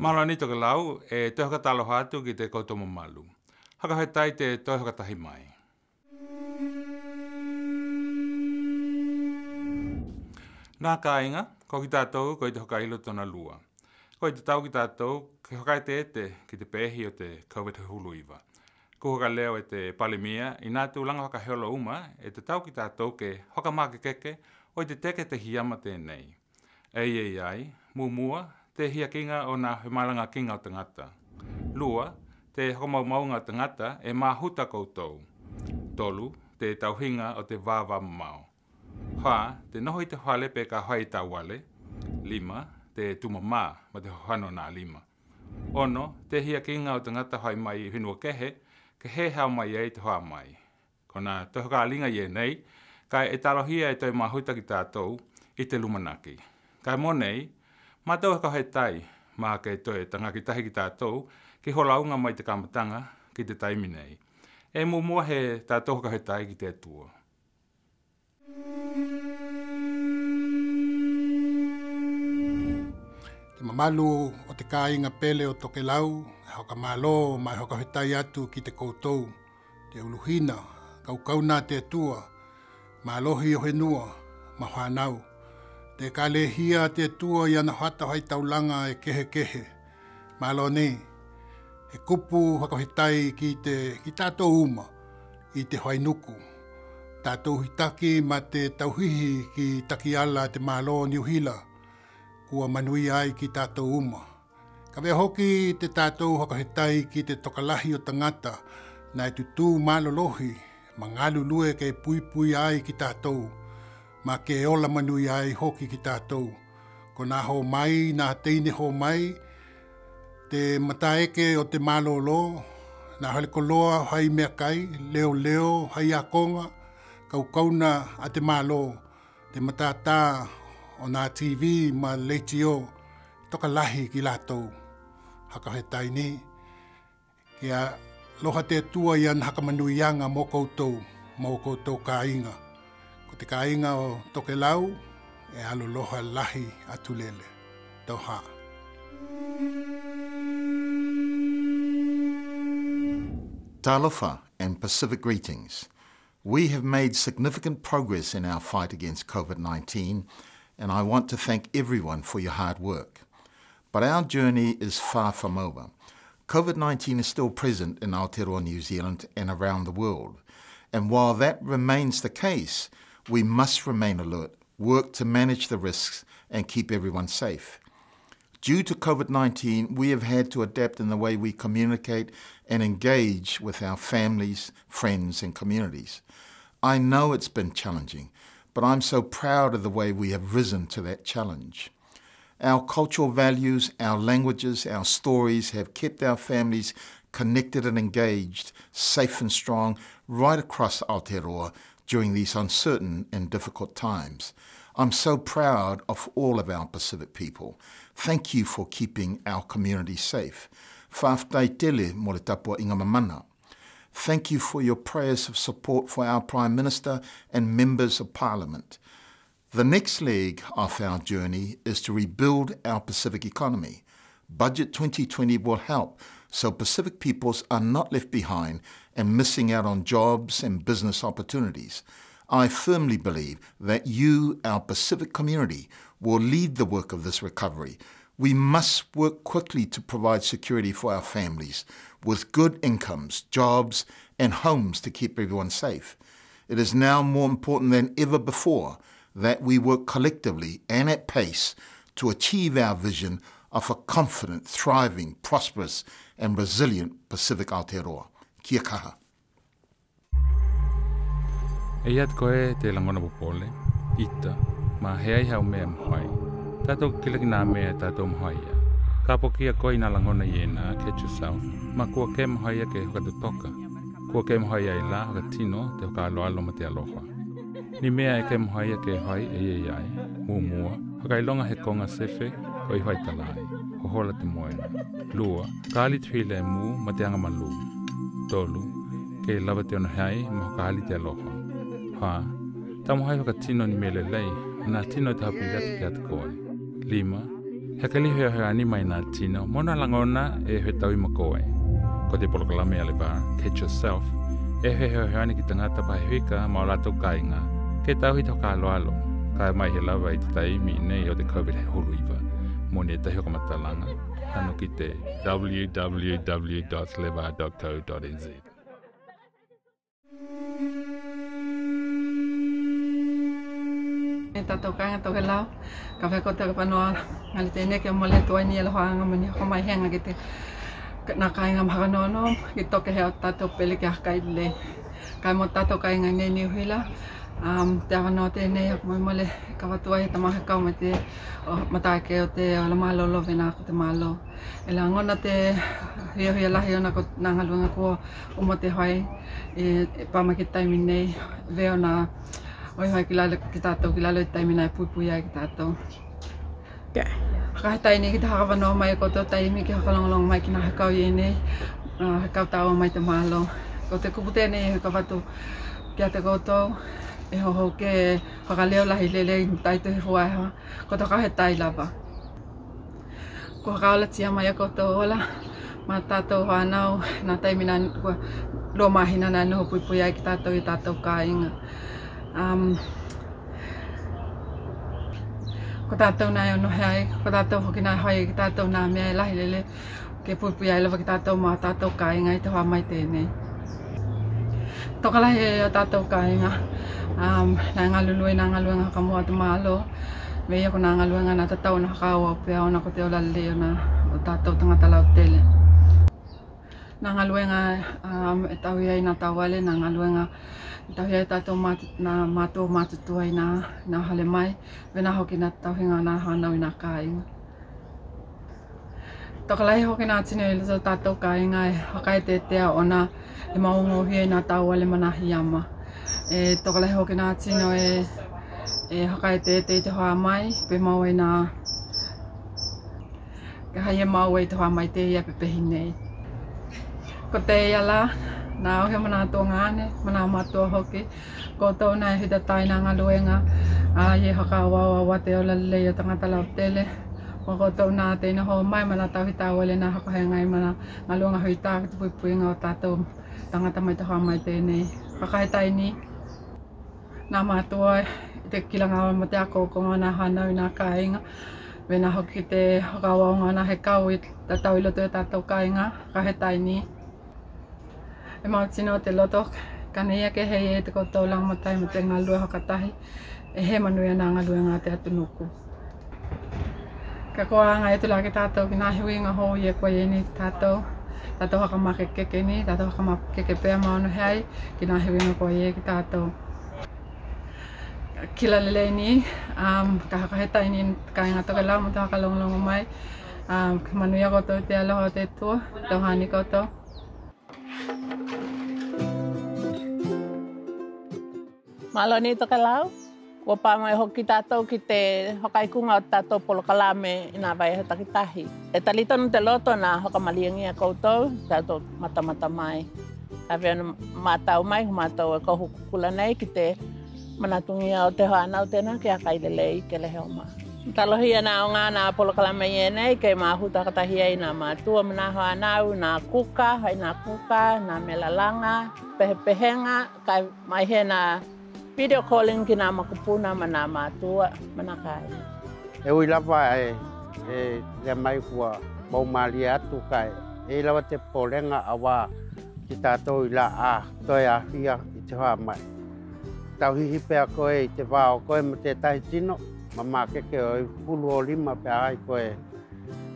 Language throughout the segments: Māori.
Mara ni toke lau, e tohoka talo hatu ki te koutomo malu. Haka hai tai te tohoka tahi mai. Nā kāinga, ko ki tātou ko i te hoka ilo tona lua. Ko i te tau ki tātou, ki hoka i te ete ki te pēhi o te COVID hulu Ko hoka leo e te palimia, i nā tū langa hoka heolo uma, e te tau ki tātou ke hoka māke keke, o i te teke te hiama tēnei. Ei, ei, ei, mua te hia kinga o ngā humalanga kinga o tangata. Lua, te homo maunga o tangata e mā huta koutou. Tolu, te tauhinga o te vāvā mao. Hoa, te noho i te whale pe ka hoa i wale. Lima, te tuma mā ma te hohano nā lima. Ono, te hia kinga o tangata hoa mai i kehe, ke he hao mai e te hoa mai. Ko nā tohoka linga i e nei, kai e talohia e toi mā huta ki tātou i te lumanaki. Kai monei, nei, Mā tau haka hei tai, mā kei toi, tanga ki tahi ki tātou, ki hola unga mai te kamatanga, ki te taimi nei. E mō mua he tātou haka hei tai ki te tua. Te mamalu o te kāinga pele o toke lau, e hoka mālo, mai hoka hei tai atu ki te koutou, te uluhina, kaukau nā te tua, mālohi o he nua, te kalehia te tua i ana hata hai taulanga e kehe kehe. Malo nei, e kupu hakohetai ki te ki tātou uma i te hainuku. Tātou hitaki ma te tauhihi ki taki ala te malo ni uhila kua manui ai ki tātou uma. Ka vea hoki te tātou hakohetai ki te tokalahi o tangata na e tutu malo lohi ma ngalu lue kei pui pui ai ki tātou uma ma ke ola manui ai hoki ki tātou. Ko nā ho mai, nā teine ho mai, te mataeke o te malolo, nā hale ko loa hai mea kai, leo leo hai a konga, kau kauna a te malo, te matata o nā TV ma leitio, toka lahi ki lātou. Haka he taini, kia loha te tua i an haka manuianga mō koutou, mō koutou kā inga. te kāinga o toke lau e aloloha lahi Tau Talofa and Pacific greetings. We have made significant progress in our fight against COVID-19 and I want to thank everyone for your hard work. But our journey is far from over. COVID-19 is still present in Aotearoa New Zealand and around the world. And while that remains the case, we must remain alert, work to manage the risks, and keep everyone safe. Due to COVID 19, we have had to adapt in the way we communicate and engage with our families, friends, and communities. I know it's been challenging, but I'm so proud of the way we have risen to that challenge. Our cultural values, our languages, our stories have kept our families connected and engaged, safe and strong, right across Aotearoa during these uncertain and difficult times. I'm so proud of all of our Pacific people. Thank you for keeping our community safe. Thank you for your prayers of support for our Prime Minister and Members of Parliament. The next leg of our journey is to rebuild our Pacific economy. Budget 2020 will help so Pacific peoples are not left behind and missing out on jobs and business opportunities. I firmly believe that you, our Pacific community, will lead the work of this recovery. We must work quickly to provide security for our families with good incomes, jobs, and homes to keep everyone safe. It is now more important than ever before that we work collectively and at pace to achieve our vision of a confident, thriving, prosperous, and resilient Pacific Aotearoa. kia kaha. Ei at koe te langona popole, ita, ma hea i hau mea mhoi. Tato kilaki nā mea tato mhoia. Ka poki a koe i nā langona i e nā, Ketchu ma kua ke mhoia ke hukatu toka. Kua ke mhoia i la, haka tino, te hukā loa loma te aloha. Ni mea e ke mhoia ke hoi e iei ai, mua haka i longa he konga sefe, koi hoi talai, hohola te moena. Lua, kāli tuhile e mū, ma te angama tolu ke lava te mo ma hokahali te aloha. Ha, ta mohai waka tino ni mele lei, nā tino te hapu iatu ki atu Lima, he ka liho ia e hoa mai nā tino, mona langona e hoi tau ima koe. Ko te polokalame a ba catch yourself, e he hoa hoa ni ki tangata pa hewika ma to lato kainga, ke tau hi ka alo alo, ka mai he lava i te taimi nei o te COVID hulu iwa. Ha, mō ne te hikamata langa. Tano ki te www.leva.co.nz Me tato kanga to he lao, ka whaiko te kapanoa, ngali te neke mo le tuai ni ala hoanga mani hoko mai henga ki te na kainga maha nono, ki toke heo tato pele ki ahkai le. Kai mo tato kainga nene huila, Um, te awanoa tēnei a kumai mole kawatua i tamahe kau me te o, matake o te ala mālolo vena ko te mālo. E la ngona te hia hia lahi ona ko nā ngalunga kua umo te hoi e, e pāma ki taimi nei veo nā oi hoi ki lalo ki tātou ki lalo i taimi nai pui pui ai ki tātou. Ke. Yeah. Haka ki te hakawanoa mai ko tō taimi ki hakalongolong mai ki nā hakau i nei uh, hakau tāua mai te mālo. Ko te kupu tēnei hukawatu ki a te koutou e ho ho ke ka leo la hile le in tai te hua e ha ko ta ka he tai lava ko ka ola tia mai ko to ola ma ta to ha nau na tai mina ko lo ma hina na no pui pui ai ta to i ta to ka inga um, ko ta to na no he ai e, ko ta to ho ki na ha ai ta to na me la hile ke pui pui ai lava ki ta ma ta to ka inga i te ha mai te とからへよたとかいが、um, nangaluloy nangaluloy nga um, nga kamo at malo. May ako nangaluloy nga natataw na kakawa, pero ako na ko teo na tataw tanga talaw tele. Nangaluloy nga um, itawi na natawali, nangaluloy nga itawi ay tato mat, na mato matutuhay na, na halimay. Binaho kinatawi nga nahanaw na kain. Toka lahi hoki nā tino i lisa tātou ka ingai e hakai te tea o nā e maungo hie nā tāua le manahi ama. E, toka lahi hoki nā tino e, e hakai te te te hoa mai, pe mau e nā ka hai e mau te hoa mai te ia pepehi nei. Ko te ia la, nā auhe mana atua hoki, ko tau hita tāina ngā luenga, a ie haka awa awa te ola lelei o Ko tau nā e hita tāina ngā luenga, a ie haka awa awa te ola lelei o tangata lau tele o ko tau nā te ina hoa mai mana tau hita wale nā hako hea ngai mana ngā luanga hui tā ki tupui pui ngā o tātou tangata mai to hoa mai te nei whakai tai ni nā mātua te kilanga wa mate a koko ngā nā hanau nā kāinga Wena hoki te hokawa o ngana he kau i tatau i loto e tatau kāinga, ka he taini. E mau tino te loto, ka nei ake hei e te koutou langa matai mo te ngā lua hokatahi, e he manuia nā ngā lua ngā te atu nuku. Ka koa anga e tula ke tātou ki nā hiwi ngā hō i e koe e ni tātou. Tātou haka mā ke keke ni, tātou haka mā ke ke pēr maonu hei ki nā hiwi ngā koe e ki tātou. Ki la lele ni, um, ka haka heta ini ka inga toke lau mutu haka longu longu mai. Um, ka manuia koto i te aloha te tua, tohani koto. Malo ni toke lau. Ua pāma e hoki tātou ki te hokaikunga o tātou polo kalame i nā vai he takitahi. E talitonu te loto nā hokamaliangi a koutou, tātou matamata mai. Ka vienu mātau mai, mātau e kohu kukula nei ki te manatungia o te hoa o tēnā ki a kaidelei ke lehe o mā. Talohia nā o ngā nā polo kalame i e nei, kei mā huta katahia i nā mātua mā hoa nau, nā kuka, hai nā kuka, nā melalanga, pehepehenga, kai mai he nā video calling ki nā makupuna ma nā mātua, mana kai. E ui lava e, e le mai hua mau atu kai. E lava te polenga a wā ki tātou i la a, toi a hia i te hoa mai. Tau hihi pea koe i te wāo koe ma te tahi tino, ma mā keke o i pulu o lima pea ai koe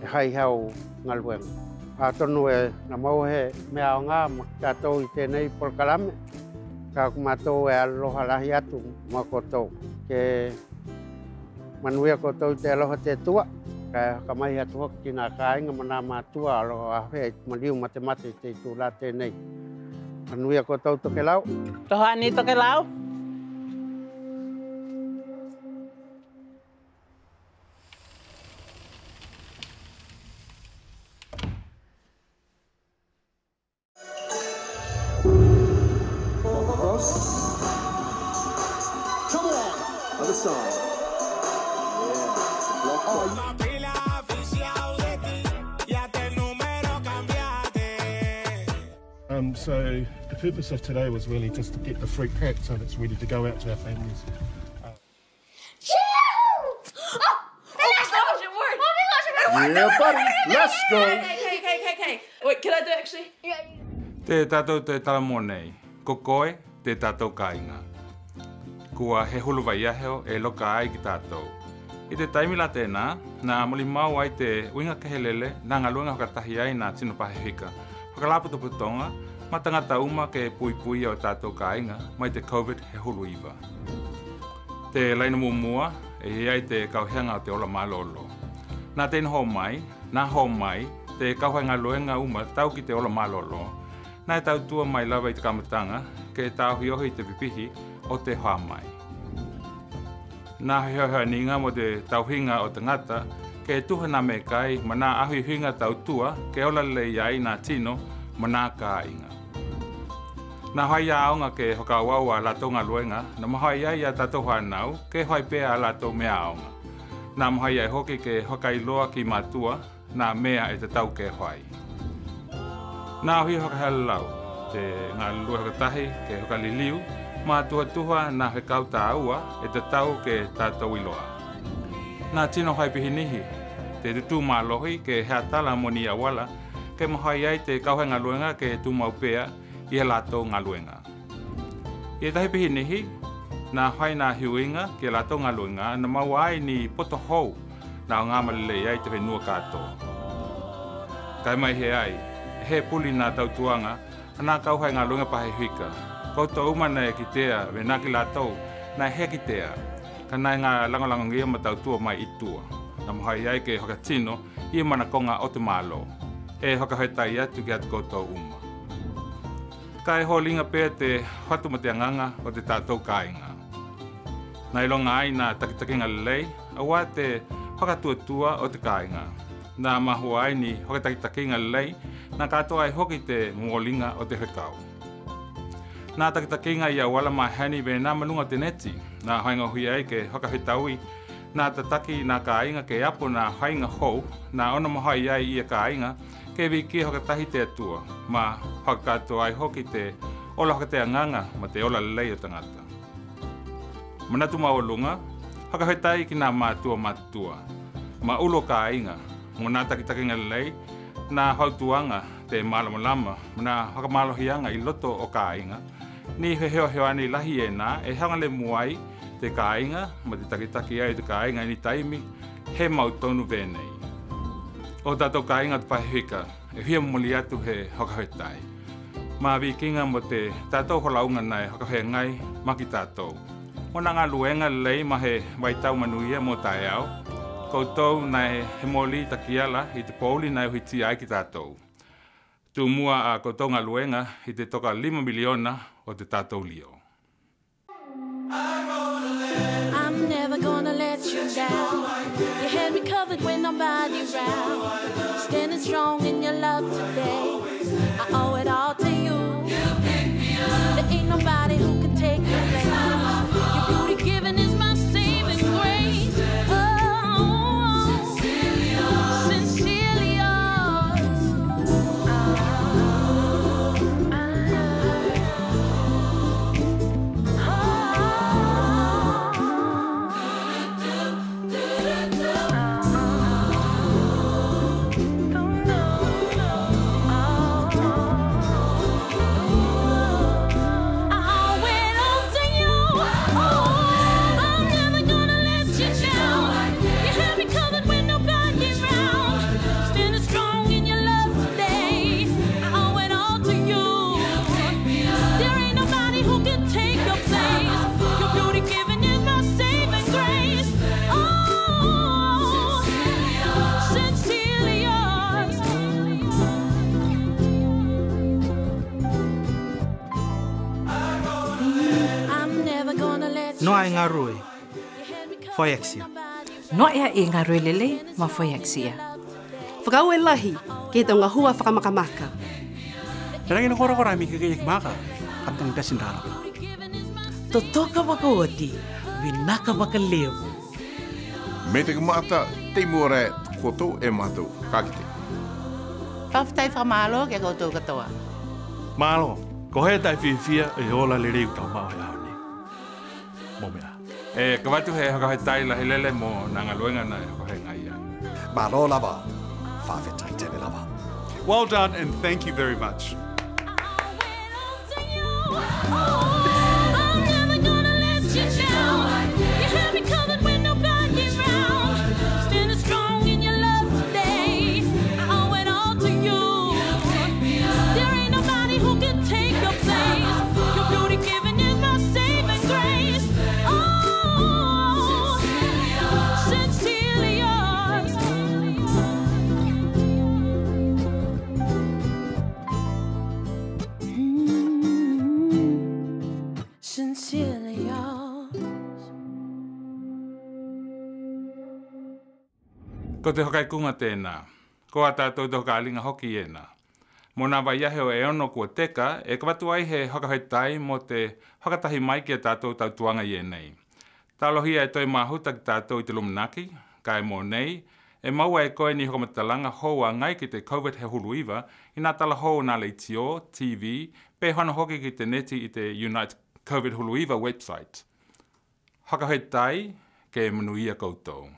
e hai hau ngalwenga. Pātonu e na mauhe mea o ngā ma tātou i tēnei polkalame ka kumato e aloha lahi atu mo kotou. ke manuia kotou te aloha te tua ka ka mai atu hoki ki nga kainga mana matua aloha ahe ma liu mate mate te tu la te nei manuia koto to ke lau to ani lau Um, so the purpose of today was really just to get the fruit packed so it's ready to go out to our families. yeah! Oh, oh, that was Oh my gosh, it worked. Yeah, buddy, let's go. Okay, okay, okay, okay, Wait, can I do it actually? Yeah. Te tatou te tala mōnei, ko koe te tatou kāinga. Kua he hulu vai aheo e loka ai ki tātou. I te taimila tēnā, nā muli mau ai te uinga kehelele, nā ngā luenga hokatahi ai nā tino pahe hika. Hokalāputu putonga, matangata tauma ke pui pui o tātou kāinga mai te COVID he hulu iwa. Te laina mō mua e hea i te kauheanga te ola mālolo. Nā tēn hō mai, nā hō mai, te kauheanga loenga uma tau ki te ola mālolo. Nā e tau tua mai lawa i te kamatanga, ke tau hi ohi te pipihi o te hoa mai. Nā hea hea ninga mo te tauhinga o te ngata, ke tuha nā me kai, mana ahi hinga tau tua, ke ola lei iai nā tino, mana kāinga. Nā hai a aonga ke hoka wau a lato ngā luenga, nā maha ia ia tato hanau, ke hoi pea a lato mea aonga. Nā maha ia hoki ke hoka i loa ki matua, nā mea e te tau ke hoi. Nā hui hoka halau, te ngā lua hoka tahi, ke hoka li liu, mā tuha nā he kauta aua e te tau ke tātou i loa. Nā tino hai pihinihi, te tutu mā lohi ke hea tala moni awala, ke maha ia i te kauhenga luenga ke tu maupea, pea, i lato ngā luenga. E tahi pihi nihi, nā whaina hiuinga ki lato ngā luenga, nā mau ai ni poto hou nā ngā malile iai te whenua kato. Kai mai he ai, he puli nā tau tuanga, anā kauhai ngā luenga pahe huika. Kouta umana e kitea, wena ki lato, nā he kitea, ka nai ngā langolango ngia ma tau tua mai i tua. Nā mua hai ai ke hoka tino, i mana konga o te malo. E hoka hoi tai atu ki atu kouta uma kai holinga pe te hatu mate nganga o te tātou kāinga. Nai longa ai nā takitaki ngā lei, a wā te whakatuatua o te kāinga. Nā mahu ai ni hoke takitaki ngā lei, nā kātoa ai hoki te ngolinga o te hekau. Nā takitaki ngā ia wala ma hani na nā manunga te neti, na hoenga hui ai ke whakawhitaui, na tataki nā nga ke apu nā hoenga hou, nā onamohai ai ia kāinga, nā ke vi ki hoke tahi te atua, ma hoke ai hoki te ola hoke te anganga ma te ola lei o tangata. Manatu mawa lunga, hoke hoi tai ki nga mātua mātua, ma ulo ka ainga, mo nga taki taki nga lei, nga hoi tuanga te malama lama, ma nga hoke malohi i loto o ka ainga, ni he heo heo ani lahi e nga, e hanga le muai te ka ainga, ma te taki taki ai te ka ainga ni taimi, he mautonu venei o tato kainga te pahihika, e hia muli atu he hokawetai. Mā vikinga mo te tato holaunga nai hokawhe ngai maki tato. O nga luenga lei ma he waitau manuia mo tae au, koutou nai he moli takiala i te pouli nai hui ti ai ki tato. Tu mua a koutou nga luenga i te toka lima miliona o te tato lio. Aye. Ngarui. Foiaxia. No ea e ngā ruelele ma foiaxia. Whakau e lahi, ke tau ngā hua whakamakamaka. Rangi no kora kora mi ke kei maka, kamtang tasin rara. To toka waka oti, winaka waka lewu. Me te kumata, te koto e mato, kakite. Whawhitai whamalo ke koutou katoa. Malo, ko he tai whiwhia e ola le reu tau mao E ka watu he haka he tai lahi lele mō nanga luenga na e hoke ngai ia. Mā rō lava, whawhetai tene lava. Well done and thank you very much. Oh. Ko te hokai kunga tēnā. Ko a tātou te hokalinga hoki ēnā. Mō nā vai e ono kua teka, e kawatu ai he hokahoi tai mō te hokatahi mai ki a tātou tau tuanga i ēnei. Tālohia e toi māhuta ki tātou i te lumnaki, kai mō nei, e maua e koe ni hokamatalanga langa hoa ngai ki te COVID he hulu iwa, i nā tala hou nā lei tio, TV, pe hono hoki ki te neti i te United COVID hulu iwa website. Hokahoi tai, ke munuia koutou.